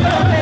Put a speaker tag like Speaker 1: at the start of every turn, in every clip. Speaker 1: Thank you.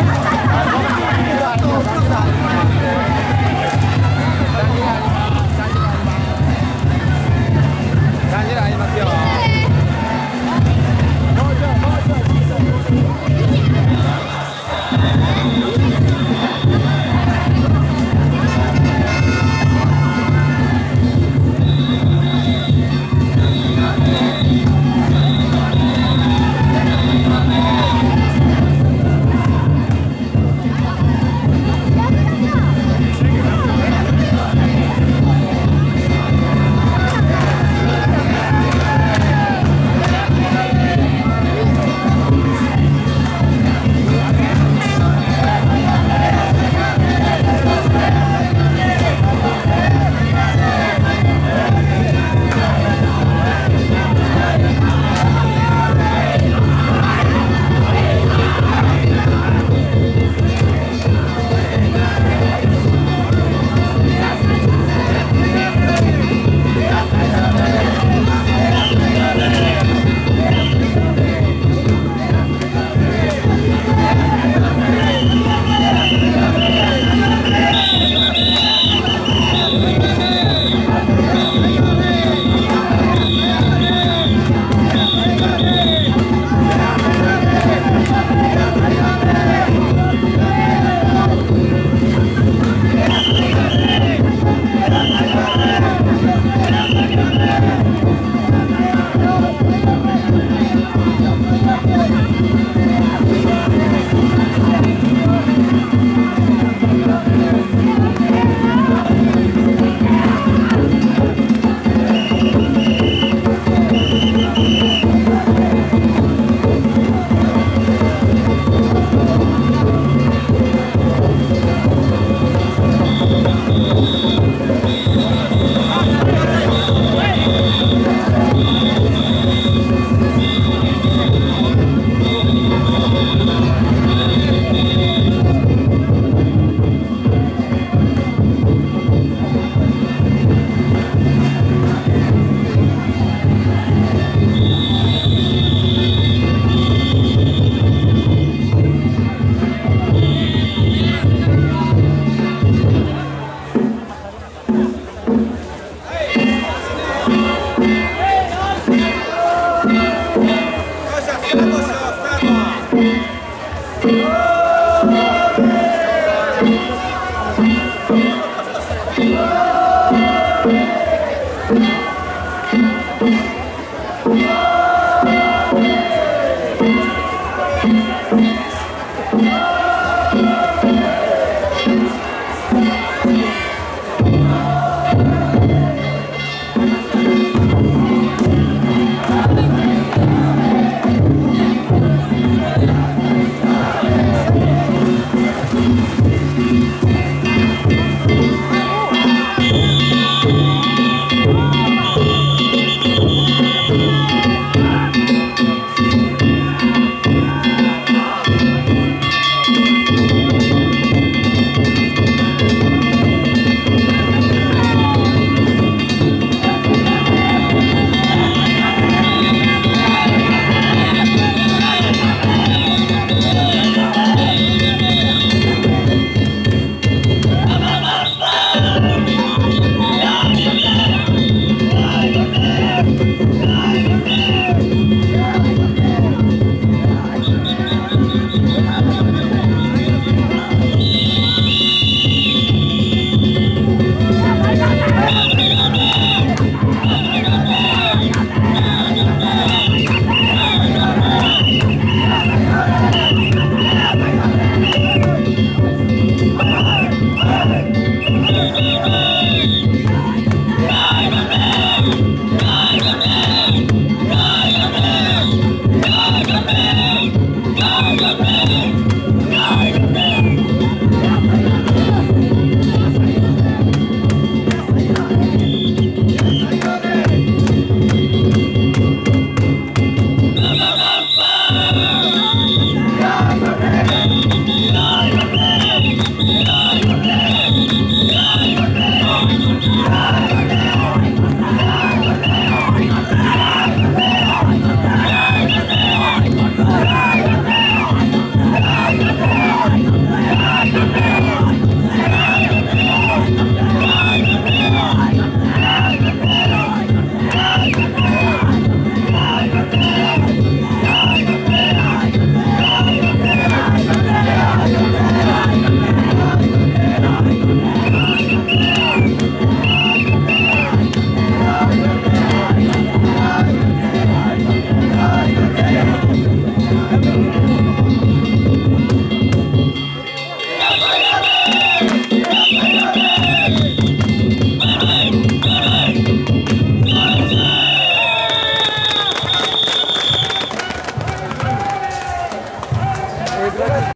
Speaker 1: Thank you.
Speaker 2: Yes!